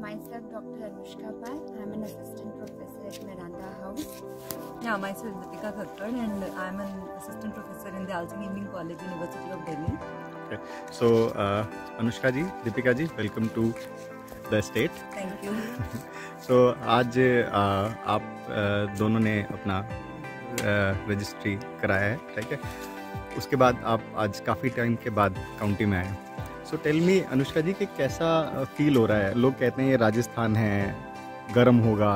myself Dr. Anushka Pal. I'm an assistant professor at Miranda House. Yeah, myself Deepika Thakkar and I'm an assistant professor in the Alsing Evening College, University of Delhi. Okay. So, uh, Anushka ji, Deepika ji, welcome to the state. Thank you. So so, आज uh, आप uh, दोनों ने अपना registry uh, कराया है ठीक है उसके बाद आप आज काफ़ी टाइम के बाद काउंटी में आए सो टेल मी अनुष्का जी कि कैसा फील हो रहा है? लोग कहते हैं ये राजस्थान है गर्म होगा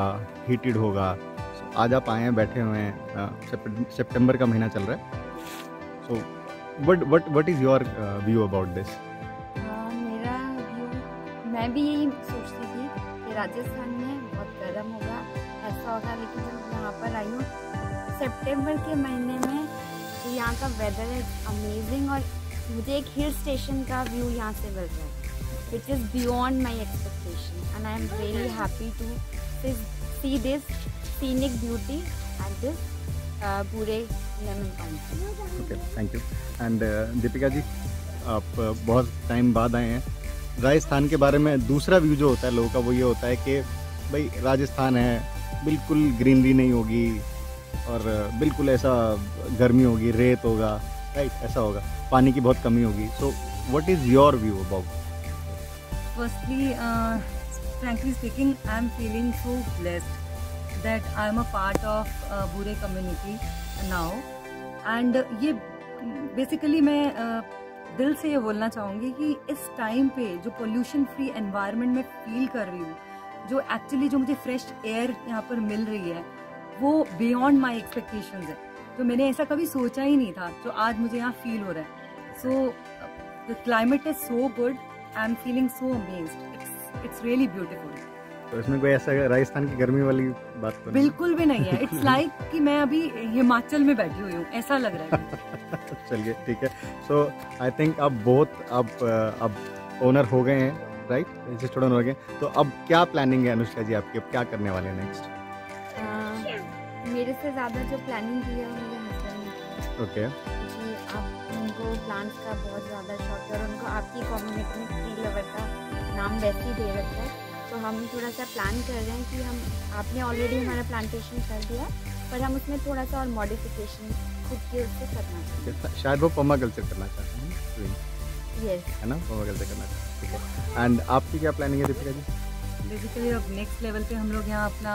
हीटेड होगा। So, आज आप आए हैं बैठे हुए हैं सितंबर का महीना चल रहा है। So what what what is your view about this मेरा व्यू मैं भी यही सोचती थी कि राजस्थान में बहुत गर्म होगा ऐसा होगा लेकिन जब यहाँ पर आई हूँ सितंबर के महीने में तो यहाँ का वेदर इज़ अमेजिंग और मुझे एक हिल स्टेशन का व्यू यहाँ से मिल रहा है। Which is beyond my expectation and I am really happy to see this scenic beauty and this पूरे lemon okay thank you and Deepika ji आप बहुत टाइम बाद आए हैं। राजस्थान के बारे में दूसरा व्यू जो होता है लोगों का वो ये होता है कि भाई राजस्थान है, बिल्कुल ग्रीनरी नहीं होगी और बिल्कुल ऐसा गर्मी होगी, रेत होगा। राइट ऐसा होगा। पानी की बहुत कमी होगी। So what is your view about Firstly, uh, frankly speaking, I'm feeling so blessed that I'm a part of uh, Bure community now. And ये बेसिकली मैं uh, दिल से ये बोलना चाहूँगी कि इस टाइम पे जो पोल्यूशन फ्री एनवायरनमेंट में फील कर रही हूँ जो एक्चुअली जो मुझे फ्रेश एयर यहाँ पर मिल रही है वो बियॉन्ड माई एक्सपेक्टेशन है। तो मैंने ऐसा कभी सोचा ही नहीं था जो आज मुझे यहाँ फील हो रहा है। So the climate is so good I am feeling so amazed it's really beautiful तो इसमें कोई ऐसा राजस्थान की गर्मी वाली बात तो बिल्कुल भी नहीं है। इट्स लाइक like कि मैं अभी हिमाचल में बैठी हुई हूँ ऐसा लग रहा है। चलिए ठीक है। सो आई थिंक अब बहुत अब अब ओनर हो गए हैं राइट रजिस्टर्ड ओनर हो गए तो अब क्या प्लानिंग है अनुष्का जी आपकी? अब क्या करने वाले हैं नेक्स्ट मेरे से ज़्यादा जो प्लानिंग की है मेरे हस्बैंड ओके क्योंकि आप उनको प्लांट्स का बहुत ज़्यादा शौक है और उनको आपकी कम्युनिटी में ट्री लवर का नाम वैसे ही दे रखा है। तो हम थोड़ा सा प्लान कर रहे हैं कि हम आपने ऑलरेडी हमारा प्लांटेशन कर दिया पर हम उसमें थोड़ा सा और मॉडिफिकेशन खुद के उससे करना चाहते हैं। शायद वो पमा कल्चर करना चाहते हैं यस है ना? पमा कल्चर करना चाहते हैं ठीक है। एंड आपकी क्या प्लानिंग है दीपिका जी? बेसिकली अब नेक्स्ट लेवल पे हम लोग यहाँ अपना